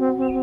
mhm